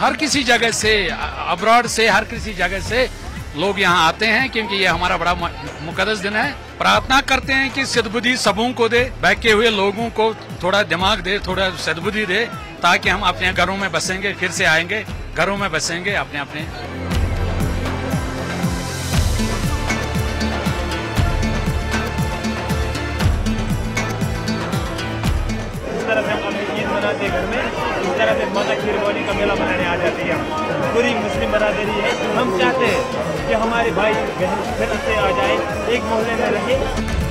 हर किसी जगह से अब्रॉड से, हर किसी जगह से लोग यहाँ आते हैं, क्योंकि ये हमारा बड़ा मुकदस दिन है। प्रार्थना करते हैं कि सदबुद्धि सबों को दे, बैठे हुए लोगों को थोड़ा दिमाग दे, थोड़ा सदबुद्धि दे, ताकि हम अपने घरों में बसेंगे, फिर से आएँगे, घरों में बसेंगे अपने अपने। घर में इस तरह से माता खीरवानी का मेला मनाने आ जाती है पूरी मुस्लिम बरादरी है। हम चाहते हैं कि हमारे भाई बहन फिर से आ जाए, एक मोहल्ले में रहे।